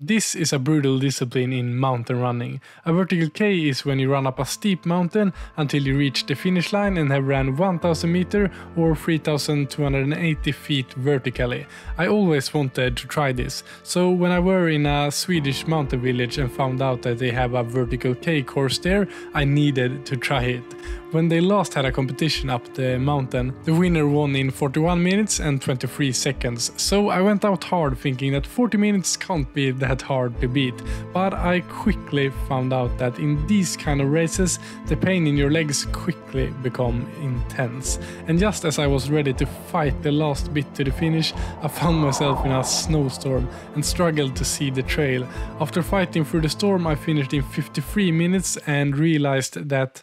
This is a brutal discipline in mountain running. A vertical K is when you run up a steep mountain until you reach the finish line and have ran 1000 meter or 3280 feet vertically. I always wanted to try this, so when I were in a Swedish mountain village and found out that they have a vertical K course there, I needed to try it. When they last had a competition up the mountain, the winner won in 41 minutes and 23 seconds, so I went out hard thinking that 40 minutes can't be that hard to beat. But I quickly found out that in these kind of races, the pain in your legs quickly become intense. And just as I was ready to fight the last bit to the finish, I found myself in a snowstorm and struggled to see the trail. After fighting through the storm, I finished in 53 minutes and realized that